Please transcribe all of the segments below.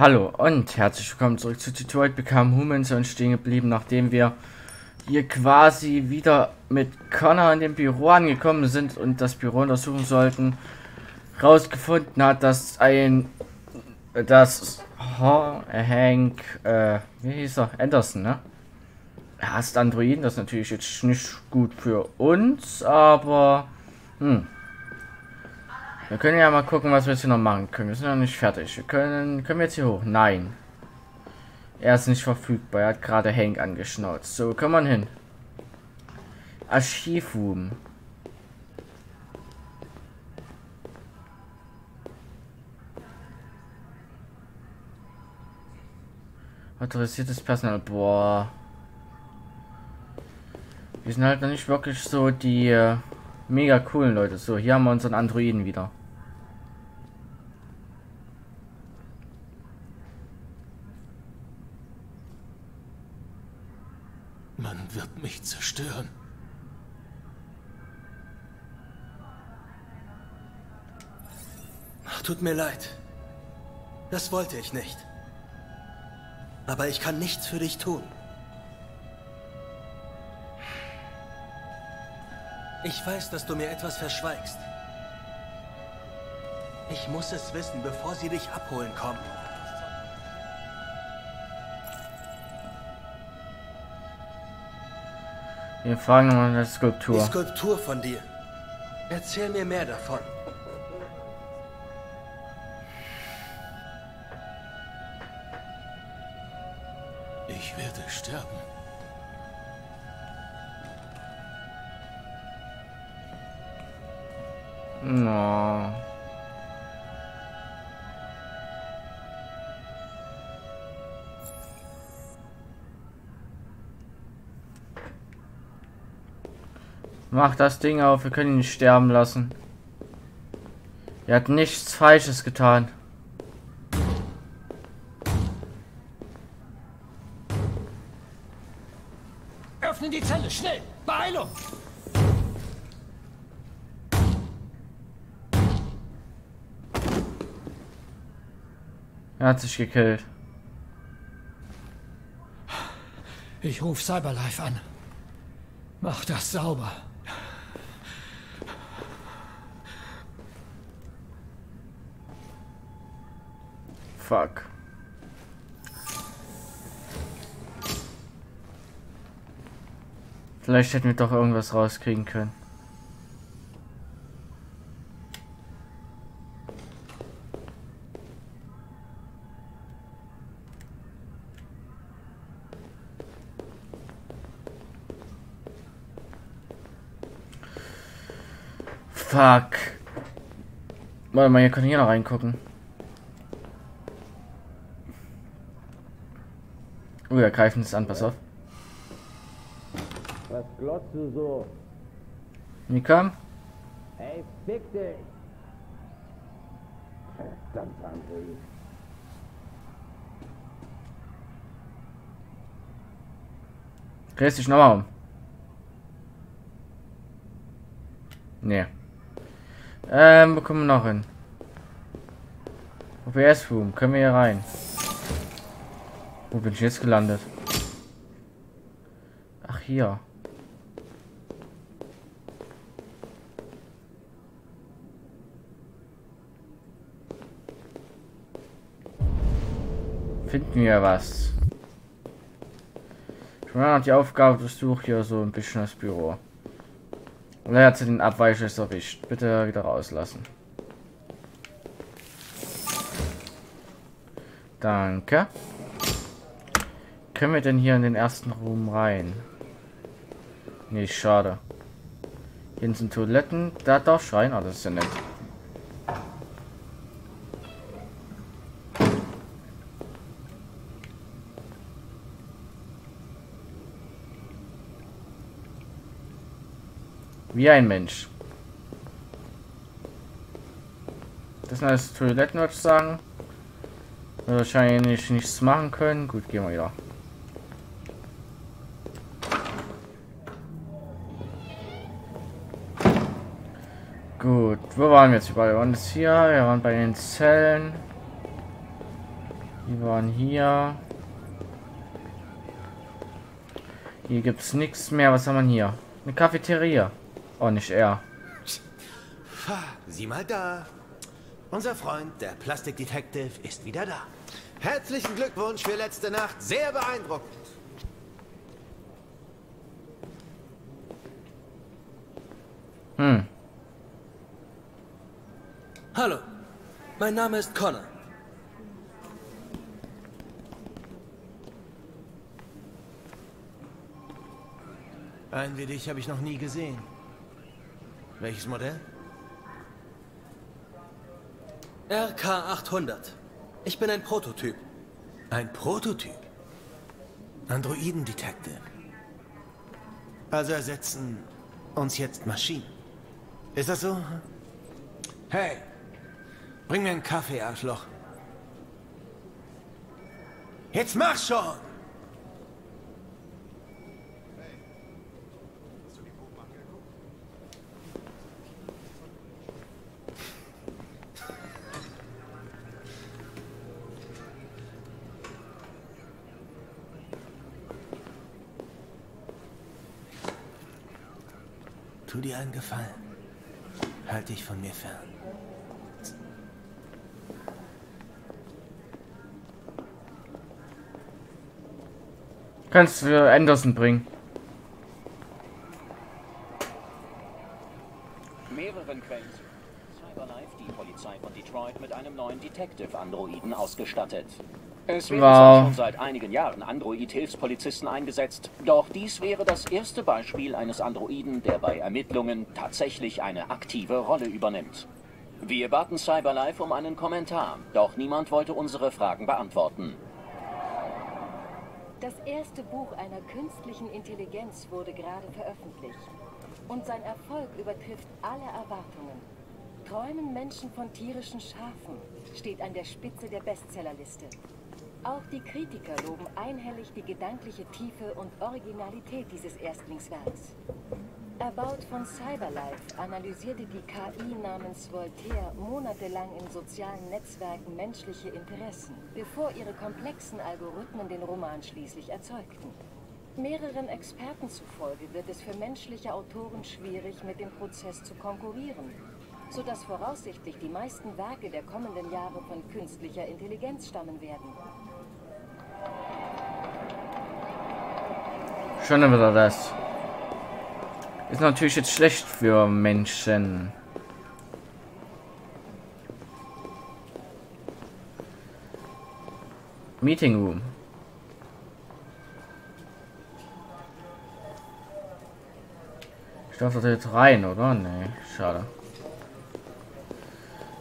Hallo und herzlich willkommen zurück zu Detroit Become Humans und stehen geblieben, nachdem wir hier quasi wieder mit Connor in dem Büro angekommen sind und das Büro untersuchen sollten. Rausgefunden hat, dass ein das oh, Hank, äh, wie hieß er? Anderson, ne? Er hasst Androiden, das ist natürlich jetzt nicht gut für uns, aber hm. Wir können ja mal gucken, was wir jetzt hier noch machen können. Wir sind noch nicht fertig. Wir können, können wir jetzt hier hoch? Nein. Er ist nicht verfügbar. Er hat gerade Hank angeschnauzt. So, kann man hin. Archivroom. Autorisiertes Personal. Boah. Wir sind halt noch nicht wirklich so die äh, mega coolen Leute. So, hier haben wir unseren Androiden wieder. Wird mich zerstören. Tut mir leid. Das wollte ich nicht. Aber ich kann nichts für dich tun. Ich weiß, dass du mir etwas verschweigst. Ich muss es wissen, bevor sie dich abholen kommen. Wir fragen nochmal eine Skulptur. Die Skulptur von dir. Erzähl mir mehr davon. Ich werde sterben. No. Mach das Ding auf, wir können ihn nicht sterben lassen. Er hat nichts Falsches getan. Öffnen die Zelle, schnell! Beeilung! Er hat sich gekillt. Ich rufe Cyberlife an. Mach das sauber. Fuck. Vielleicht hätten wir doch irgendwas rauskriegen können. Fuck. Warte mal, kann ich hier noch reingucken. Oh, wir greifen es an, pass auf. Was glotzt du so? Mika? Hey, fick dich! Verdammt, André. Drehst dich nochmal um. Nee. Ähm, wo kommen wir noch hin? OBS Room, können wir hier rein? Wo bin ich jetzt gelandet? Ach, hier. Finden wir was? Ich habe die Aufgabe, durchsuche hier so ein bisschen das Büro. Und er hat sie den Abweicher erwischt. Bitte wieder rauslassen. Danke. Können wir denn hier in den ersten Raum rein? Nee, schade. Hier sind Toiletten. Da darf schreien. Ah, das ist ja nett. Wie ein Mensch. Das sind alles Toiletten, würde ich sagen. Wahrscheinlich nichts machen können. Gut, gehen wir wieder. Gut, wo waren wir jetzt überall? Wir waren jetzt hier, wir waren bei den Zellen. Die waren hier. Hier gibt's nichts mehr. Was haben wir hier? Eine Cafeteria. Oh, nicht er. Sieh mal da. Unser Freund, der Plastikdetektiv, ist wieder da. Herzlichen Glückwunsch für letzte Nacht. Sehr beeindruckend. Hm. Hallo, mein Name ist Connor. Ein wie dich habe ich noch nie gesehen. Welches Modell? RK800. Ich bin ein Prototyp. Ein Prototyp? Androiden-Detective. Also ersetzen uns jetzt Maschinen. Ist das so? Hey, bring mir einen Kaffee, Arschloch. Jetzt mach schon! Tu dir einen Gefallen. Halt dich von mir fern. Kannst du Anderson bringen. Mehreren Quellen Cyberlife die Polizei von Detroit mit einem neuen Detective-Androiden ausgestattet. Es werden Wow. schon seit einigen Jahren Android-Hilfspolizisten eingesetzt, doch dies wäre das erste Beispiel eines Androiden, der bei Ermittlungen tatsächlich eine aktive Rolle übernimmt. Wir baten Cyberlife um einen Kommentar, doch niemand wollte unsere Fragen beantworten. Das erste Buch einer künstlichen Intelligenz wurde gerade veröffentlicht. Und sein Erfolg übertrifft alle Erwartungen. Träumen Menschen von tierischen Schafen steht an der Spitze der Bestsellerliste. Auch die Kritiker loben einhellig die gedankliche Tiefe und Originalität dieses Erstlingswerks. Erbaut von Cyberlife analysierte die KI namens Voltaire monatelang in sozialen Netzwerken menschliche Interessen, bevor ihre komplexen Algorithmen den Roman schließlich erzeugten. Mehreren Experten zufolge wird es für menschliche Autoren schwierig, mit dem Prozess zu konkurrieren, sodass voraussichtlich die meisten Werke der kommenden Jahre von künstlicher Intelligenz stammen werden. Schon wieder das. Ist natürlich jetzt schlecht für Menschen. Meeting Room. Ich darf da jetzt rein, oder? Nee, schade.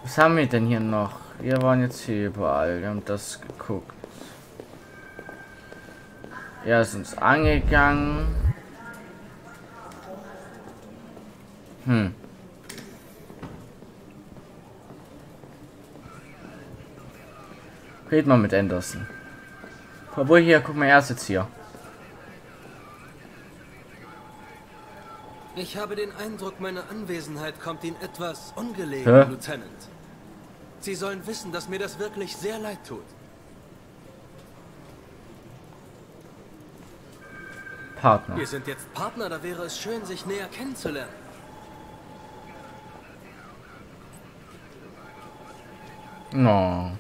Was haben wir denn hier noch? Wir waren jetzt hier überall. Wir haben das geguckt. Er ist uns angegangen. Hm. Red mal mit Anderson. Obwohl hier, guck mal, er ist jetzt hier. Ich habe den Eindruck, meine Anwesenheit kommt Ihnen etwas ungelegen, Hä? Lieutenant. Sie sollen wissen, dass mir das wirklich sehr leid tut. Partner. Wir sind jetzt Partner, da wäre es schön, sich näher kennenzulernen. No.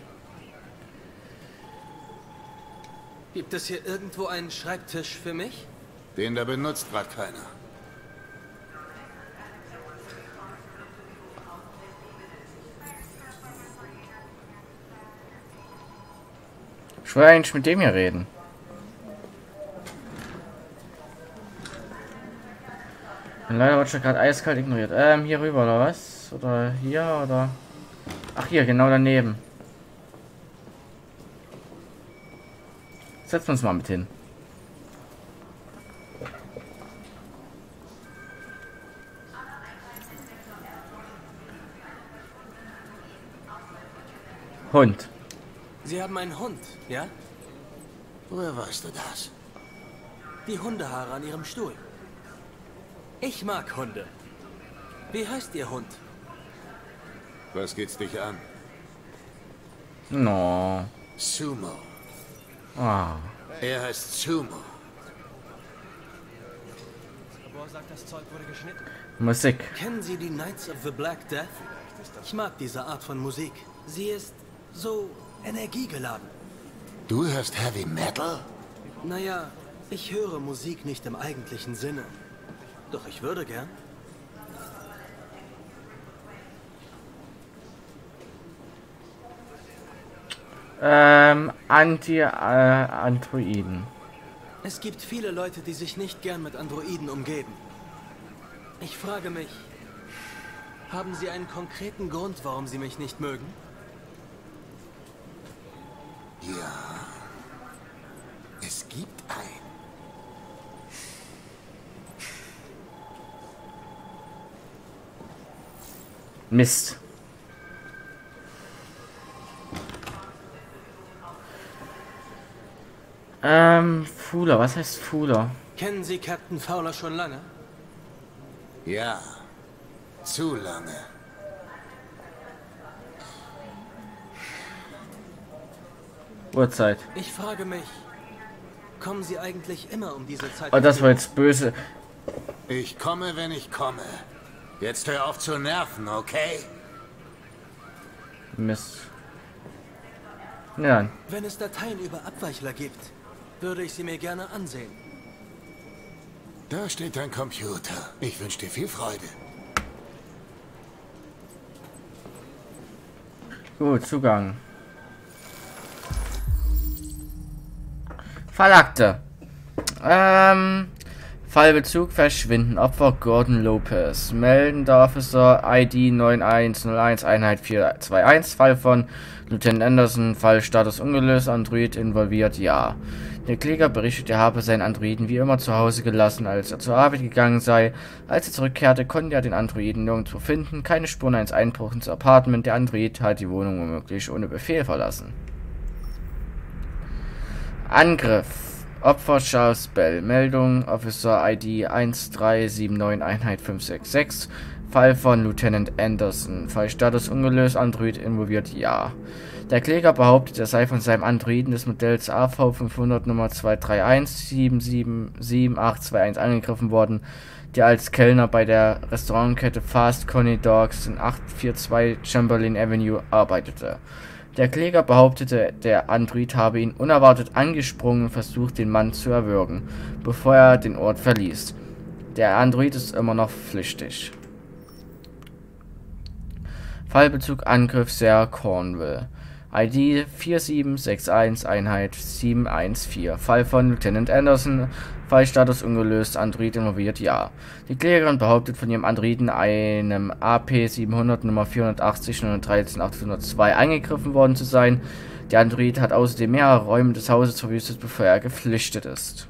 Gibt es hier irgendwo einen Schreibtisch für mich? Den da benutzt gerade keiner. Ich will eigentlich mit dem hier reden. Leider wird schon gerade eiskalt ignoriert. Ähm, hier rüber oder was? Oder hier oder? Ach hier, genau daneben. Setzen wir uns mal mit hin. Hund. Sie haben einen Hund, ja? Woher weißt du das? Die Hundehaare an Ihrem Stuhl. Ich mag Hunde. Wie heißt Ihr Hund? Was geht's dich an? No. Sumo. Ah. Er heißt Sumo. Musik. Kennen Sie die Knights of the Black Death? Ich mag diese Art von Musik. Sie ist so energiegeladen. Du hörst Heavy Metal? Naja, ich höre Musik nicht im eigentlichen Sinne. Doch ich würde gern. Ähm, Anti-Androiden. Es gibt viele Leute, die sich nicht gern mit Androiden umgeben. Ich frage mich, haben Sie einen konkreten Grund, warum Sie mich nicht mögen? Ja. Es gibt einen. Mist. Ähm, Fuller, was heißt Fuller? Kennen Sie Captain Fowler schon lange? Ja. Zu lange. Uhrzeit. Ich frage mich, kommen Sie eigentlich immer um diese Zeit? Oh, das war jetzt böse. Ich komme, wenn ich komme. Jetzt hör auf zu nerven, okay? Mist. Ja, Wenn es Dateien über Abweichler gibt, würde ich sie mir gerne ansehen. Da steht dein Computer. Ich wünsche dir viel Freude. gut, Zugang. Fallakte. Ähm, Fallbezug verschwinden. Opfer Gordon Lopez. Melden der Officer ID 9101 Einheit 421. Fall von Lieutenant Anderson. Fallstatus ungelöst. Android involviert. Ja. Der Kläger berichtet, er habe seinen Androiden wie immer zu Hause gelassen, als er zur Arbeit gegangen sei. Als er zurückkehrte, konnte er den Androiden nirgendwo finden. Keine Spuren eines Einbruchs ins Apartment. Der Android hat die Wohnung womöglich ohne Befehl verlassen. Angriff. Opfer Charles Bell. Meldung Officer ID 1379 Einheit 566. Fall von Lieutenant Anderson. Fallstatus ungelöst. Android involviert. Ja. Der Kläger behauptet, er sei von seinem Androiden des Modells AV500 Nummer 231777821 angegriffen worden, der als Kellner bei der Restaurantkette Fast Coney Dogs in 842 Chamberlain Avenue arbeitete. Der Kläger behauptete, der Android habe ihn unerwartet angesprungen und versucht, den Mann zu erwürgen, bevor er den Ort verließ. Der Android ist immer noch flüchtig. Fallbezug Angriff Sarah Cornwall. ID 4761 Einheit 714. Fall von Lieutenant Anderson. Fallstatus ungelöst. Android involviert. Ja. Die Klägerin behauptet von ihrem Androiden einem AP 700 Nummer 480 913 802 eingegriffen worden zu sein. Der Android hat außerdem mehrere Räume des Hauses verwüstet, bevor er geflüchtet ist.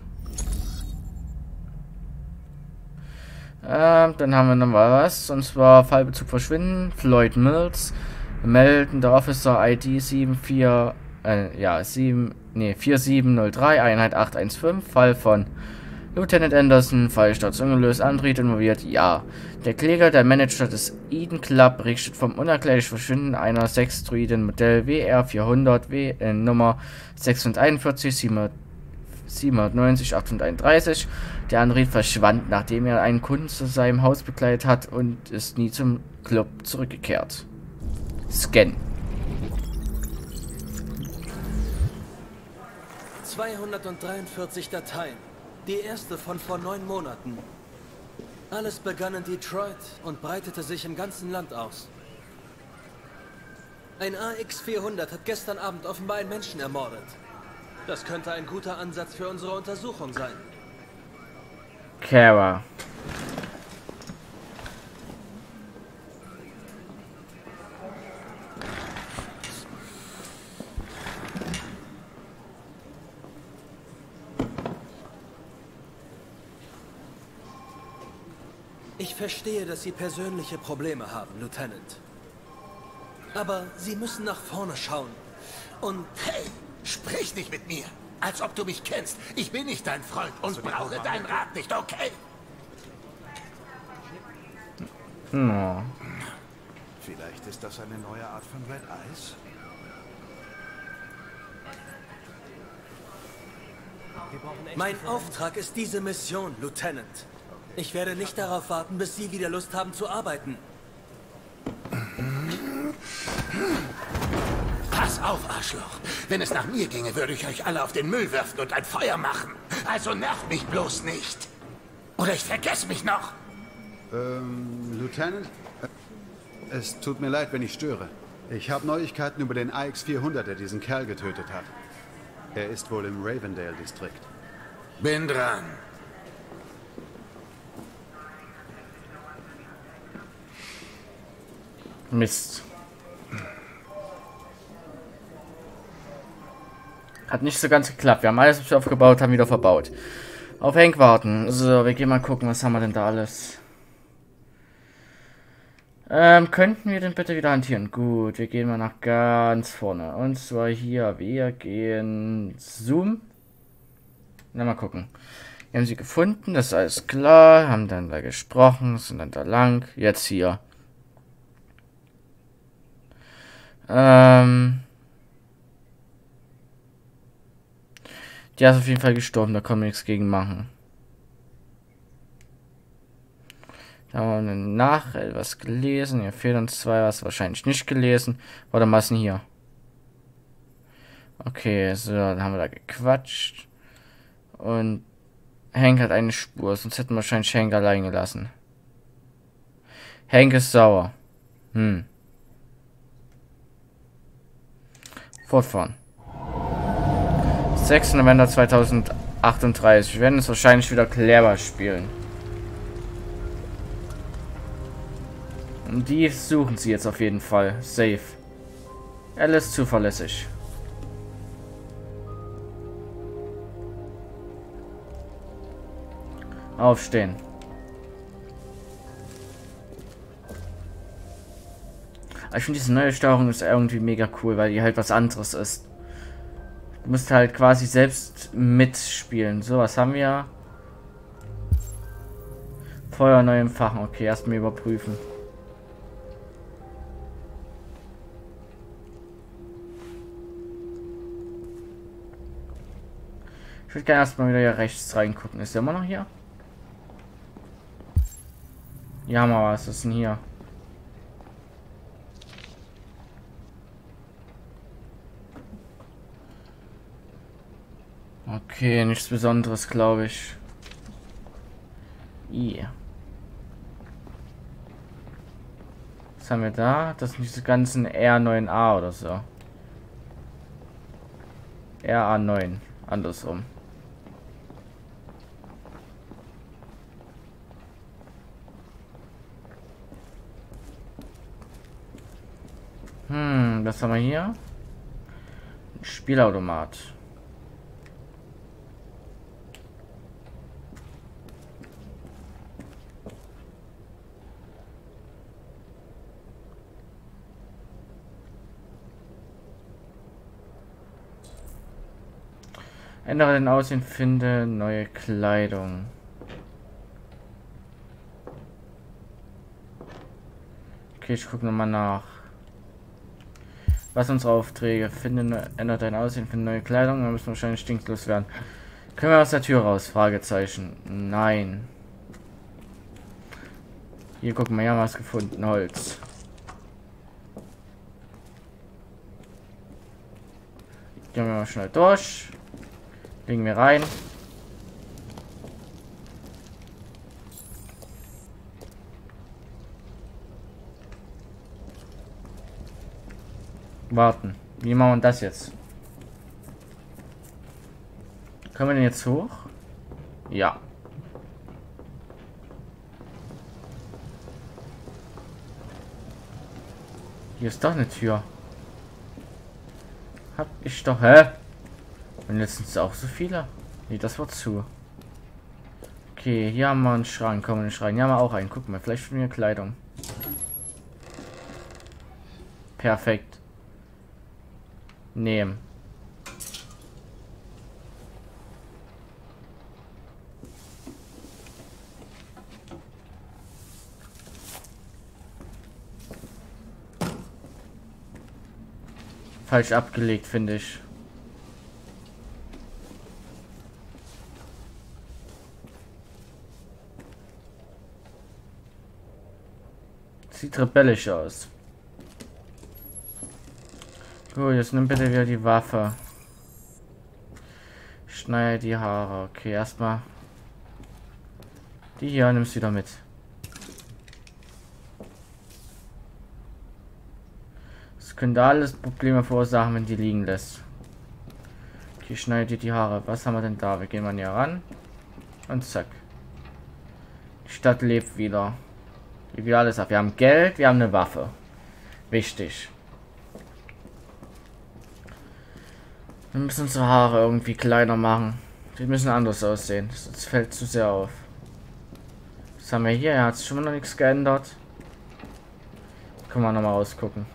Ähm, dann haben wir noch was. Und zwar Fallbezug verschwinden. Floyd Mills. Melden der Officer ID 74, äh, ja, 7, nee, 4703, Einheit 815, Fall von Lieutenant Anderson, Fallsturz ungelöst, Android involviert, ja. Der Kläger, der Manager des Eden Club, berichtet vom unerklärlichen Verschwinden einer Sexdruiden Modell WR400, w, äh, Nummer 641, 790, 831. Der Android verschwand, nachdem er einen Kunden zu seinem Haus begleitet hat und ist nie zum Club zurückgekehrt. Scan. 243 Dateien. Die erste von vor neun Monaten. Alles begann in Detroit und breitete sich im ganzen Land aus. Ein AX-400 hat gestern Abend offenbar einen Menschen ermordet. Das könnte ein guter Ansatz für unsere Untersuchung sein. Kara. Verstehe, dass Sie persönliche Probleme haben, Lieutenant. Aber Sie müssen nach vorne schauen. Und Hey, sprich nicht mit mir. Als ob du mich kennst. Ich bin nicht dein Freund und brauche deinen Rat nicht, okay? Oh. Vielleicht ist das eine neue Art von Red Eyes? Mein Auftrag ist diese Mission, Lieutenant. Ich werde nicht darauf warten, bis Sie wieder Lust haben zu arbeiten. Pass auf, Arschloch. Wenn es nach mir ginge, würde ich euch alle auf den Müll werfen und ein Feuer machen. Also nervt mich bloß nicht. Oder ich vergesse mich noch. Ähm, Lieutenant? Es tut mir leid, wenn ich störe. Ich habe Neuigkeiten über den AX-400, der diesen Kerl getötet hat. Er ist wohl im Ravendale-Distrikt. Bin dran. Mist. Hat nicht so ganz geklappt. Wir haben alles, was wir aufgebaut haben, wieder verbaut. Auf Hank warten. So, wir gehen mal gucken, was haben wir denn da alles. Ähm, könnten wir den bitte wieder hantieren? Gut, wir gehen mal nach ganz vorne. Und zwar hier, wir gehen Zoom. Na, mal gucken. Wir haben sie gefunden, das ist alles klar. Haben dann da gesprochen, sind dann da lang. Jetzt hier. Ähm... Der ist auf jeden Fall gestorben, da kann man nichts gegen machen. Da haben wir eine Nach was gelesen. Hier fehlen uns zwei, was wahrscheinlich nicht gelesen. Mal, ist denn hier? Okay, so, dann haben wir da gequatscht. Und Hank hat eine Spur, sonst hätten wir wahrscheinlich Hank allein gelassen. Hank ist sauer. Hm. Fortfahren. 6. November 2038. Wir werden es wahrscheinlich wieder clever spielen. Und die suchen sie jetzt auf jeden Fall. Safe. Alice zuverlässig. Aufstehen. Ich finde diese neue Steuerung ist irgendwie mega cool, weil die halt was anderes ist. Du musst halt quasi selbst mitspielen. So, was haben wir? Feuer neu empfachen. Okay, erstmal überprüfen. Ich würde gerne erstmal wieder hier rechts reingucken. Ist der immer noch hier? Ja, mal was ist denn hier? Okay, nichts Besonderes, glaube ich. Yeah. Was haben wir da? Das sind diese ganzen R9A oder so. RA9. Andersrum. Hm, was haben wir hier? Spielautomat. Ändere den Aussehen, finde neue Kleidung. Okay, ich gucke nochmal nach. Was unsere Aufträge? Finde, ändert dein Aussehen, finde neue Kleidung. Dann müssen wir wahrscheinlich stinklos werden. Können wir aus der Tür raus? Fragezeichen. Nein. Hier gucken wir, ja was gefunden. Holz. Gehen wir mal schnell durch. Legen wir rein. Warten. Wie machen wir das jetzt? Können wir den jetzt hoch? Ja. Hier ist doch eine Tür. Hab ich doch, hä? Und jetzt sind es auch so viele. Nee, das war zu. Okay, hier haben wir einen Schrank. Kommen wir Schrank. Hier haben wir auch einen. Guck mal, vielleicht für mir Kleidung. Perfekt. Nehmen. Falsch abgelegt, finde ich. Sieht rebellisch aus. Gut, jetzt nimm bitte wieder die Waffe. Schneide die Haare. Okay, erstmal. Die hier nimmst du wieder mit. Das könnte alles Probleme verursachen, wenn die liegen lässt. Okay, schneide dir die Haare. Was haben wir denn da? Wir gehen mal näher ran. Und zack. Die Stadt lebt wieder. Hier wieder alles ab. Wir haben Geld, wir haben eine Waffe. Wichtig. Wir müssen unsere Haare irgendwie kleiner machen. Die müssen anders aussehen. Das fällt zu sehr auf. Was haben wir hier? Ja, hat sich schon noch nichts geändert. Können wir nochmal rausgucken.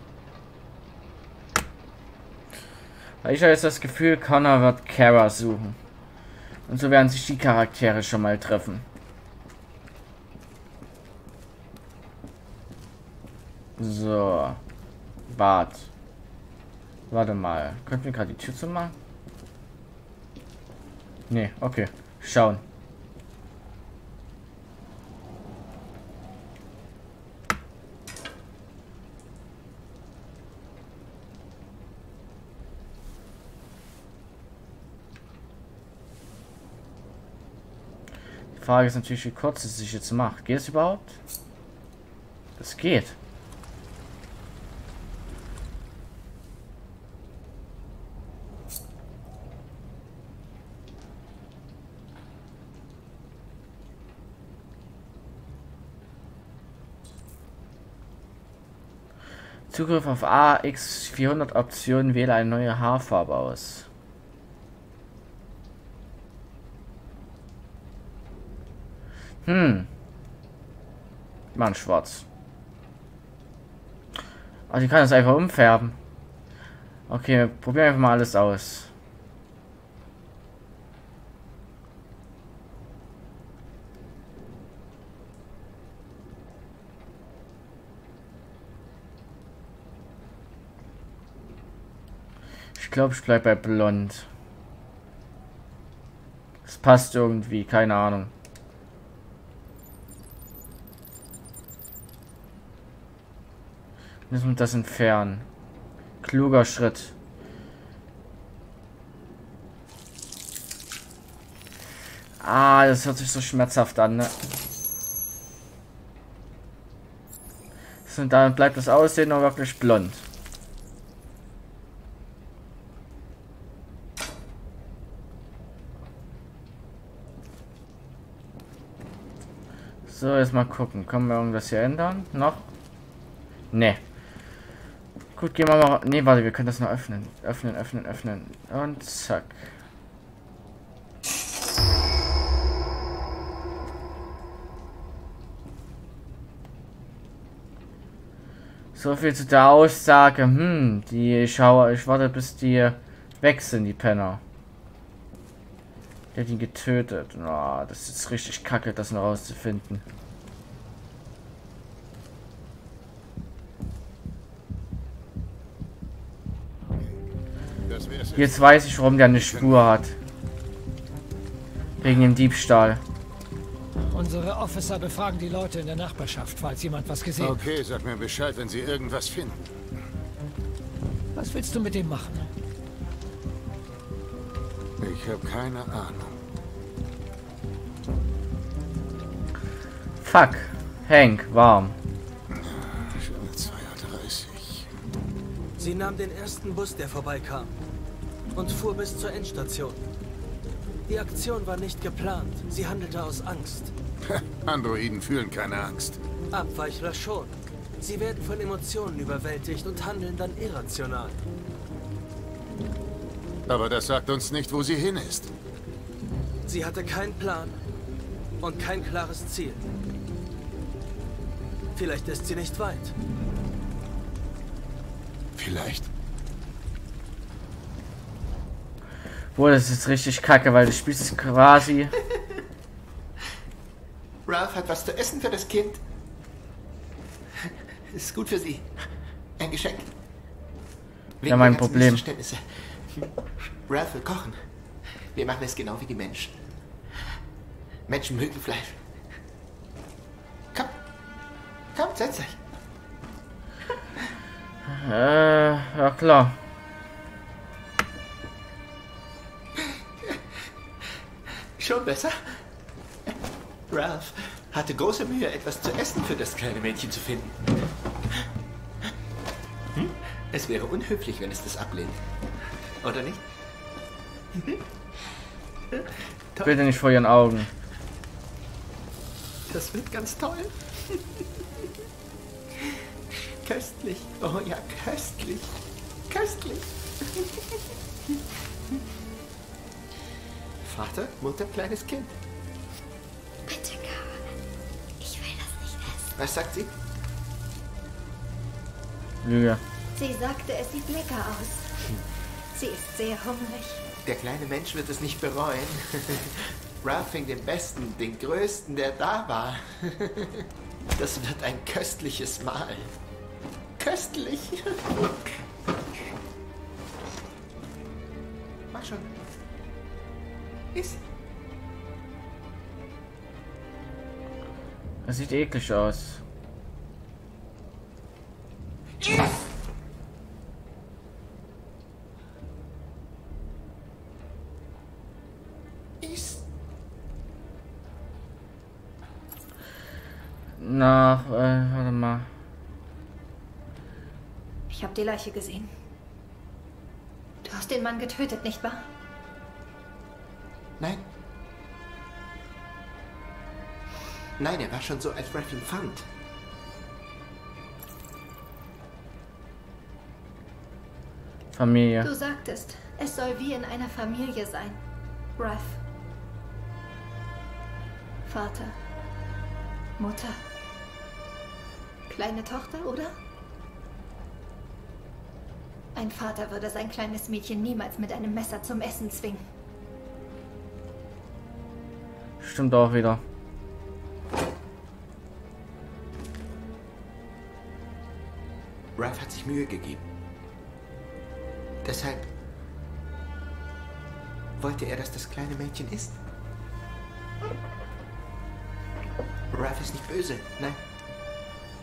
Ich habe jetzt das Gefühl, Connor wird Kara suchen. Und so werden sich die Charaktere schon mal treffen. So. Bart. Warte mal. Könnten wir gerade die Tür zu machen? Nee, okay. Schauen. Die Frage ist natürlich, wie kurz es sich jetzt macht. Geht es überhaupt? Das geht. Zugriff auf AX400 Optionen, wähle eine neue Haarfarbe aus. Hm. Mann, schwarz. Also ich kann das einfach umfärben. Okay, probieren einfach mal alles aus. Glaube, ich bleibe bei blond. Es passt irgendwie, keine Ahnung. Müssen wir das entfernen. Kluger Schritt. Ah, das hört sich so schmerzhaft an, ne? Und dann bleibt das Aussehen noch wirklich blond. So, jetzt mal gucken. Können wir irgendwas hier ändern? Noch? Ne. Gut, gehen wir mal. Ne, warte, wir können das noch öffnen. Öffnen, öffnen, öffnen. Und zack. So viel zu der Aussage. Hm, die ich schaue, ich warte bis die weg sind, die Penner. Der hat ihn getötet. Oh, das ist richtig kacke, das noch rauszufinden. Jetzt weiß ich, warum der eine Spur hat. Wegen dem Diebstahl. Unsere Officer befragen die Leute in der Nachbarschaft, falls jemand was gesehen hat. Okay, sag mir Bescheid, wenn sie irgendwas finden. Was willst du mit dem machen? Ich habe keine Ahnung. Fuck. Hank, warm. Schon 2.30 Sie nahm den ersten Bus, der vorbeikam und fuhr bis zur Endstation. Die Aktion war nicht geplant. Sie handelte aus Angst. Androiden fühlen keine Angst. Abweichler schon. Sie werden von Emotionen überwältigt und handeln dann irrational. Aber das sagt uns nicht, wo sie hin ist. Sie hatte keinen Plan und kein klares Ziel. Vielleicht ist sie nicht weit. Vielleicht. Boah, das ist richtig kacke, weil du spielst es quasi. Ralph hat was zu essen für das Kind. Ist gut für sie. Ein Geschenk. Wegen ja, mein Problem. Ralph will kochen. Wir machen es genau wie die Menschen. Menschen mögen Fleisch. Komm. Komm, setz dich. Äh, ja klar. Schon besser? Ralph hatte große Mühe, etwas zu essen für das kleine Mädchen zu finden. Hm? Es wäre unhöflich, wenn es das ablehnt. Oder nicht? Bitte nicht vor ihren Augen. Das wird ganz toll. köstlich. Oh ja, köstlich. Köstlich. Vater, Mutter, kleines Kind. Bitte, Carl. Ich will das nicht essen. Was sagt sie? Lüge. Sie sagte, es sieht lecker aus. Sie ist sehr hungrig. Der kleine Mensch wird es nicht bereuen. Ralph fing den besten, den größten, der da war. Das wird ein köstliches Mahl. Köstlich. Mach schon. Iss. Es sieht eklig aus. Leiche gesehen. Du hast den Mann getötet, nicht wahr? Nein. Nein, er war schon so, als Ralph ihn fand. Familie. Du sagtest, es soll wie in einer Familie sein. Ralph. Vater. Mutter. Kleine Tochter, oder? Ein Vater würde sein kleines Mädchen niemals mit einem Messer zum Essen zwingen. Stimmt auch wieder. Ralph hat sich Mühe gegeben. Deshalb wollte er, dass das kleine Mädchen isst. Ralph ist nicht böse. Nein,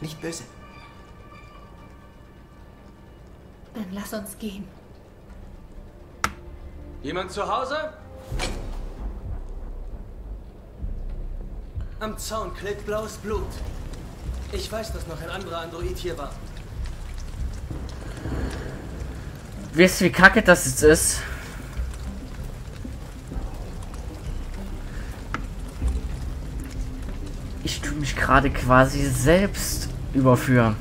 nicht böse. Lass uns gehen. Jemand zu Hause? Am Zaun klebt blaues Blut. Ich weiß, dass noch ein anderer Android hier war. Wisst ihr, wie kacke das jetzt ist? Ich tue mich gerade quasi selbst überführen.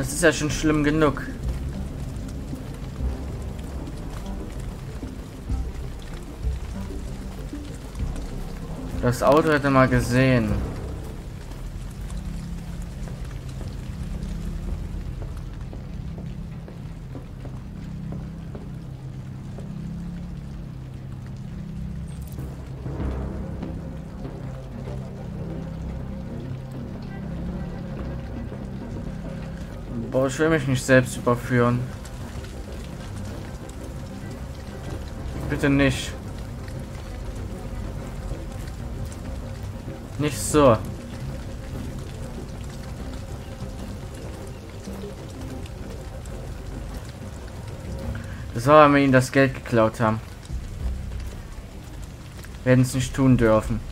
Es ist ja schon schlimm genug. Das Auto hätte mal gesehen. Ich will mich nicht selbst überführen. Bitte nicht. Nicht so. Das war, wenn wir ihnen das Geld geklaut haben. Werden es nicht tun dürfen.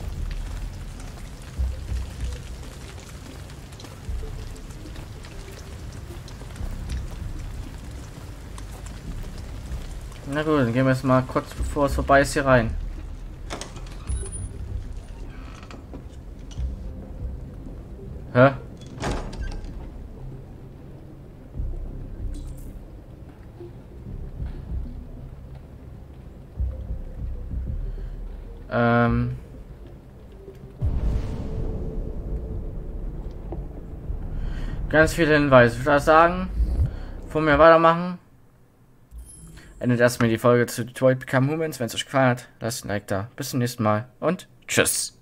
Na gut, dann gehen wir jetzt mal kurz bevor es vorbei ist hier rein. Hä? Ähm. Ganz viele Hinweise. Ich würde sagen, vor mir weitermachen. Endet erstmal die Folge zu Detroit Become Humans. Wenn es euch gefallen hat, lasst ein Like da. Bis zum nächsten Mal und tschüss.